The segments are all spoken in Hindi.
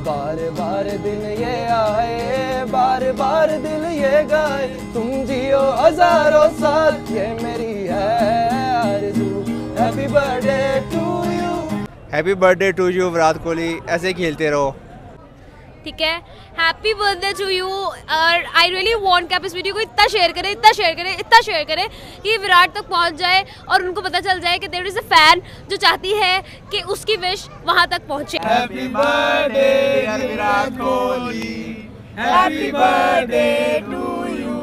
बार बार दिन ये आए बार बार दिल ये गाए। तुम जियो हज़ारों साल, ये मेरी है आरज़ू। Happy birthday to you happy birthday to you Virat Kohli. ऐसे खेलते रहो। ठीक है? हैप्पी बर्थडे टू यू और आई रियली वांट कि आप इस वीडियो को इतना शेयर करें इतना शेयर करें इतना शेयर करें कि विराट तक पहुँच जाए और उनको पता चल जाए कि देर इज़ अ फ़ैन जो चाहती है कि उसकी विश वहाँ तक पहुँचे। Happy birthday Virat Kohli. Happy birthday to you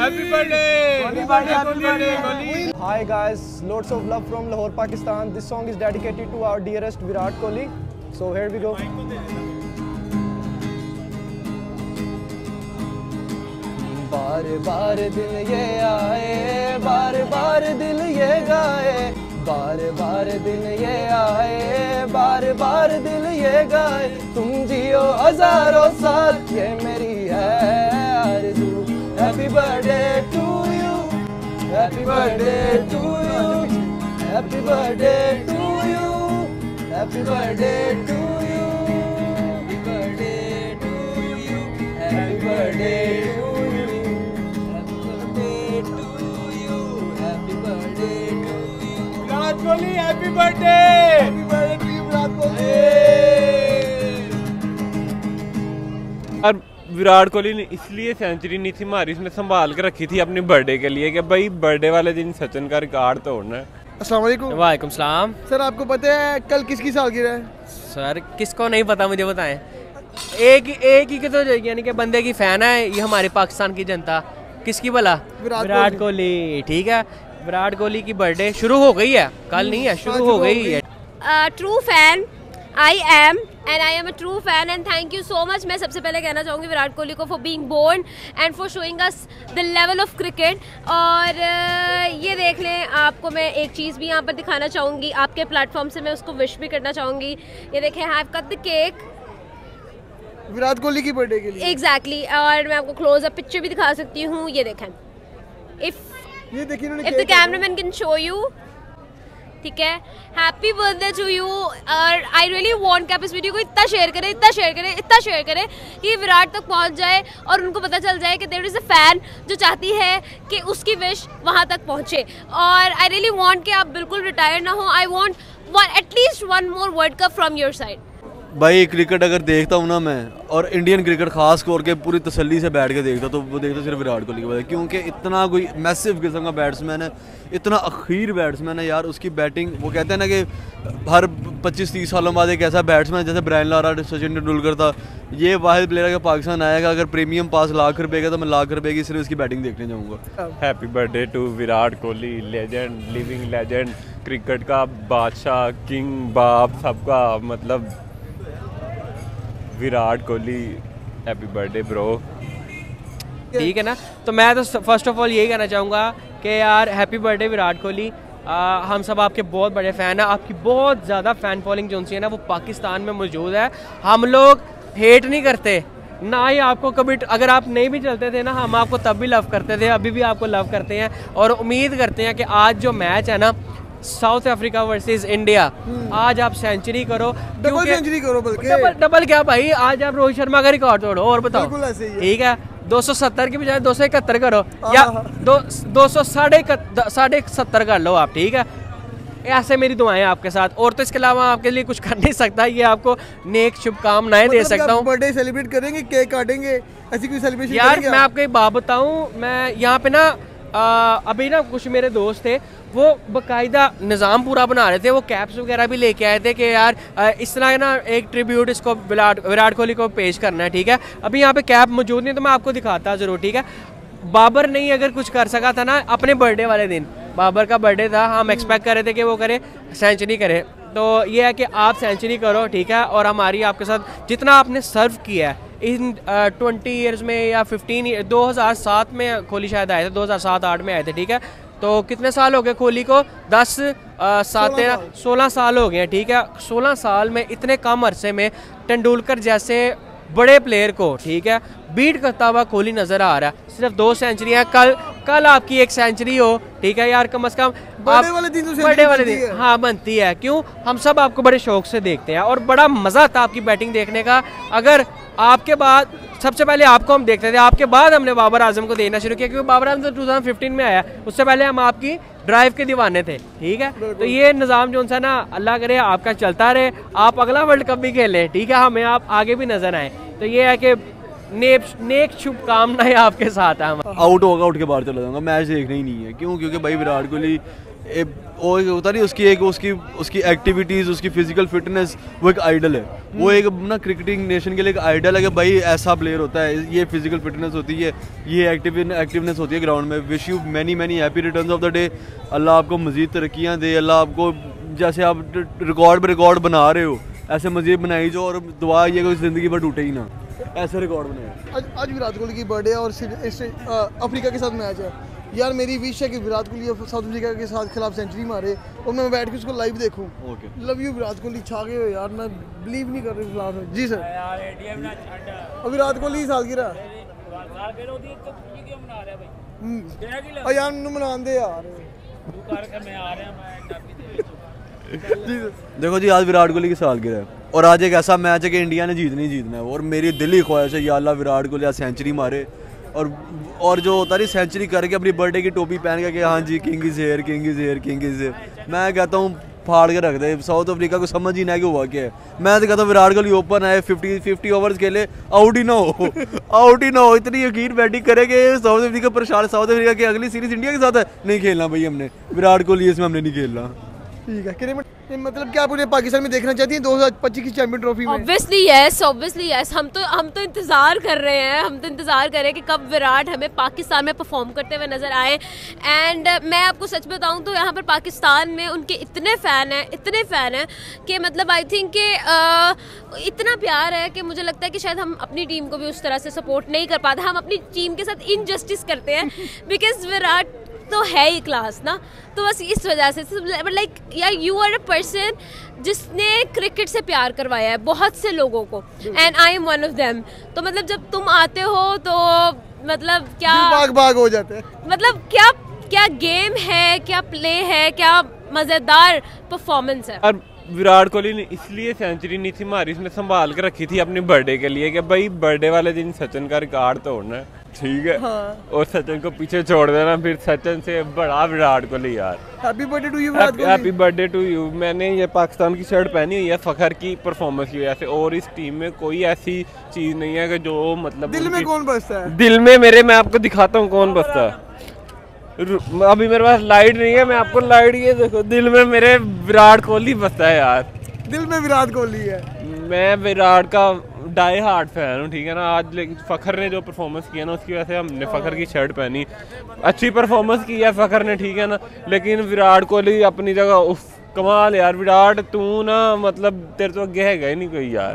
happy birthday happy birthday Kohli Hi guys, loads of love from Lahore, Pakistan. This song is dedicated to our dearest Virat Kohli. So बार बार दिल ये आए, बार बार दिल ये गाए, बार बार दिल ये आए, बार बार दिल ये गाए। तुम जियो हज़ारों साल, ये मेरी है आरज़ू। Happy birthday to you happy birthday to you happy birthday to you happy birthday to birthday और विराट कोहली ने इसलिए सेंचुरी नहीं थी मारी इसमें संभाल के रखी थी अपने बर्थडे के लिए कि भाई बर्थडे वाले दिन सचिन का रिकॉर्ड तोड़ना है। अस्सलाम वालेकुम। वालेकुम सलाम। सर आपको पता है कल किसकी सालगिरह है? सर किसको नहीं पता मुझे बताएँ। एक एक ही के तो यानी कि बंदे की फ़ैन है ये हमारे पाकिस्तान की जनता। किसकी भला? विराट कोहली ठीक है? विराट कोहली की बर्थडे शुरू हो गई है। कल नहीं है शुरू हो गई है। True fan I am and I am a true fan and thank you so much मैं सबसे pehले कहना चाहूँगी विराट कोहली को for being born and for showing us the level of cricket और uh, ये देख लें आपको मैं एक चीज़ भी यहाँ पर दिखाना चाहूँगी। आपके प्लेटफॉर्म से मैं उसको विश भी करना चाहूँगी। ये देखें have cut the cake Virat Kohli की बर्थडे के लिए। Exactly exactly. और मैं आपको क्लोज अप पिक्चर भी दिखा सकती हूँ। ये देखें इफ़ ये देखिए इन्होंने if the cameraman can show you ठीक है? हैप्पी बर्थडे टू यू और आई रियली वांट कि आप इस वीडियो को इतना शेयर करें इतना शेयर करें इतना शेयर करें कि विराट तक पहुँच जाए और उनको पता चल जाए कि देर इज़ अ फ़ैन जो चाहती है कि उसकी विश वहाँ तक पहुँचे। और आई रियली वांट कि आप बिल्कुल रिटायर ना हो। I want at least one more world cup from your side भाई क्रिकेट अगर देखता हूँ ना मैं, और इंडियन क्रिकेट खास कर के पूरी तसल्ली से बैठ के देखता तो वो देखता सिर्फ़ विराट कोहली की वजह क्योंकि इतना कोई मैसिव किस्म का बैट्समैन है, इतना अखीर बैट्समैन है यार, उसकी बैटिंग वो कहते हैं ना कि हर 25-30 सालों बाद एक ऐसा बैट्समैन जैसे ब्रायन लारा सचिन तेंदुलकर था। ये वाहिद प्लेयर कि पाकिस्तान आएगा अगर प्रीमियम पास लाख रुपए का तो मैं लाख रुपए की सिर्फ़ इसकी बैटिंग देखने जाऊँगा। Happy birthday to Virat Kohli legend living legend cricket का बादशाह किंग बाप, सबका मतलब Virat Kohli happy birthday bro ठीक है ना? तो मैं तो फ़र्स्ट ऑफ़ ऑल यही कहना चाहूँगा कि यार हैप्पी बर्थडे विराट कोहली। आ, हम सब आपके बहुत बड़े फ़ैन हैं। आपकी बहुत ज़्यादा फ़ैन फॉलोइंग जो सी है ना वो पाकिस्तान में मौजूद है। हम लोग हेट नहीं करते। ना ही आपको कभी अगर आप नहीं भी चलते थे ना हम आपको तब भी लव करते थे अभी भी आपको लव करते हैं। और उम्मीद करते हैं कि आज जो मैच है ना साउथ अफ्रीका वर्सेस इंडिया। आज आप सेंचुरी करो डबल सेंचुरी करो बल्कि। डबल डबल क्या भाई? आज आप रोहित शर्मा का रिकॉर्ड तोड़ो और बताओ। ही है। ठीक है? 270 की बजाय 271 करो। या दो दो सौ साढ़े साढ़े सत्तर कर लो आप ठीक है? ऐसे मेरी दुआएँ आपके साथ। और तो इसके अलावा आपके लिए कुछ कर नहीं सकता। ये आपको नेक शुभकामनाएँ मतलब दे सकता हूँ। बर्थडे सेलिब्रेट करेंगे केक काटेंगे ऐसी कोई सेलिब्रेशन यार मैं आपको एक बात बताऊँ मैं यहाँ पे ना आ, अभी ना कुछ मेरे दोस्त थे वो बकायदा निज़ाम पूरा बना रहे थे वो कैप्स वगैरह भी लेके आए थे कि यार इस तरह ना एक ट्रिब्यूट इसको विराट विराट कोहली को पेश करना है ठीक है? अभी यहाँ पे कैप मौजूद नहीं तो मैं आपको दिखाता ज़रूर ठीक है? बाबर नहीं अगर कुछ कर सका था ना अपने बर्थडे वाले दिन बाबर का बर्थडे था हम एक्सपेक्ट कर रहे थे कि वो करे सेंचुरी करे। तो ये है कि आप सेंचुरी करो ठीक है? और हमारी आपके साथ जितना आपने सर्व किया है इन ट्वेंटी ईयर्स में या फिफ्टीन ईयर दो हज़ार सात में कोहली शायद आए थे दो हज़ार सात आठ में आए थे ठीक है? तो कितने साल हो गए कोहली को? दस सात तेरह सोलह साल हो गए हैं ठीक है? सोलह साल में इतने कम अरसे में तेंदुलकर जैसे बड़े प्लेयर को ठीक है? बीट करता हुआ कोहली नज़र आ रहा है। सिर्फ़ दो सेंचुरियाँ कल कल आपकी एक सेंचुरी हो ठीक है यार कम से कम बर्थडे वाले दिन तो बर्थडे वाले दिन हाँ। बनती है। क्यों? हम सब आपको बड़े शौक से देखते हैं और बड़ा मज़ा आता आपकी बैटिंग देखने का। अगर आपके बाद सबसे पहले आपको हम देखते थे आपके बाद हमने बाबर आज़म को देखना शुरू किया क्योंकि बाबर आज़म तो 2015 में आया। उससे पहले हम आपकी ड्राइव के दीवाने थे ठीक है? तो ये निज़ाम जो सा ना अल्लाह करे आपका चलता रहे। आप अगला वर्ल्ड कप भी खेलें ठीक है? हमें आप आगे भी नज़र आए। तो ये है कि नेक नेक शुभकामनाएँ आपके साथ हैं। आउट होगा उठ के बाहर चला जाऊँगा मैच देखना ही नहीं है। क्यों? क्योंकि भाई विराट कोहली वो होता नहीं, उसकी एक, उसकी उसकी एक्टिविटीज़ उसकी फ़िज़िकल फिटनेस वो एक आइडल है। वो एक ना क्रिकेटिंग नेशन के लिए एक आइडल है कि भाई ऐसा प्लेयर होता है, ये फ़िज़िकल फिटनेस होती है, ये एक्टिव एक्टिवनेस होती है ग्राउंड में। Wish you many many happy returns of the day अल्लाह आपको मजीद तरक्याँ दे, अल्लाह आपको जैसे आप रिकॉर्ड पे रिकॉर्ड बना रहे हो, ऐसे मजीद बनाई जो और दुआ ये कोई ज़िंदगी भर टूटे ही ना। ऐसे रिकॉर्ड बनाए आज आज विराट कोहली की बर्थडे और अफ्रीका के साथ मैच है। यार मेरी विश है कि विराट कोहली अब साउथ अफ्रीका के साथ खिलाफ सेंचुरी मारे और मैं बैठ के उसको लाइव देखूं okay love you Virat Kohli छा गए हो यार मैं बिलीव नहीं कर रही फिलहाल में। जी सर और विराट कोहली सालगिरह हम्म। और यार ਮੈਨੂੰ ਮਨਾਉਣ ਦੇ यार देखो जी आज विराट कोहली की सालगिरह है और आज एक ऐसा मैच है कि इंडिया ने जीतना ही जीतना है और मेरी दिली ख्वाहिश है या अल्लाह विराट कोहली आज सेंचुरी मारे और और जो होता नहीं सेंचुरी करके अपनी बर्थडे की टोपी पहन के हाँ जी king is here king is here king is here मैं कहता हूँ, फाड़ के रख दे। साउथ अफ्रीका को समझ ही ना कि हुआ क्या है। मैं तो कहता हूँ, विराट कोहली ओपन आए फिफ्टी फिफ्टी ओवर्स खेले आउट ही ना हो। आउट ही ना हो। इतनी यकीन बैटिंग करे कि साउथ अफ्रीका परेशान साउथ अफ्रीका की अगली सीरीज़ इंडिया के साथ है। नहीं खेलना भाई हमने। विराट कोहली इसमें हमने नहीं खेलना। ठीक है। कितने मतलब क्या आप उन्हें पाकिस्तान में देखना चाहती हैं? 2025 की चैंपियन ट्रॉफी में। ऑब्वियसली यस ऑब्वियसली यस हम तो हम तो इंतज़ार कर रहे हैं। हम तो इंतज़ार कर रहे हैं कि कब विराट हमें पाकिस्तान में परफॉर्म करते हुए नज़र आए। एंड मैं आपको सच बताऊँ तो यहाँ पर पाकिस्तान में उनके इतने फ़ैन हैं इतने फ़ैन हैं कि मतलब आई थिंक कि अ, इतना प्यार है कि मुझे लगता है कि शायद हम अपनी टीम को भी उस तरह से सपोर्ट नहीं कर पाते। हम अपनी टीम के साथ इनजस्टिस करते हैं। बिकॉज़ विराट तो है ही क्लास ना? तो बस इस वजह से बट लाइक यार यू आर अ पर्सन जिसने क्रिकेट से प्यार करवाया है बहुत से लोगों को and I am one of them तो मतलब जब तुम आते हो तो मतलब क्या बाग बाग हो जाते हैं। मतलब क्या क्या गेम है क्या प्ले है क्या मज़ेदार परफॉर्मेंस है? और विराट कोहली ने इसलिए सेंचुरी नहीं थी मारी इसने संभाल के रखी थी अपने बर्थडे के लिए कि भाई बर्थडे वाले दिन सचिन का रिकॉर्ड तोड़ना है। ठीक है। और सचिन को पीछे छोड़ देना फिर सचिन से बड़ा विराट कोहली यार। Happy birthday to you happy birthday to you मैंने ये पाकिस्तान की शर्ट पहनी हुई है फखर की परफॉर्मेंस की वजह से। और इस टीम में कोई ऐसी चीज़ नहीं है कि जो मतलब दिल में कौन बसता है? दिल में मेरे मैं आपको दिखाता हूँ कौन बसता है। अभी मेरे पास लाइट नहीं है मैं आपको लाइट ये देखो दिल में मेरे विराट कोहली बसता है यार। दिल में विराट कोहली है। मैं विराट का डाई हार्ट फ़ैन हूँ, ठीक है ना? आज लेकिन फखर ने जो परफॉर्मेंस किया ना, उसकी वजह से हमने फखर की शर्ट पहनी। अच्छी परफॉर्मेंस की है फखर ने, ठीक है ना? लेकिन विराट कोहली अपनी जगह, उफ, कमाल यार, विराट, तू ना मतलब तेरे तो आगे है ही नहीं कोई यार।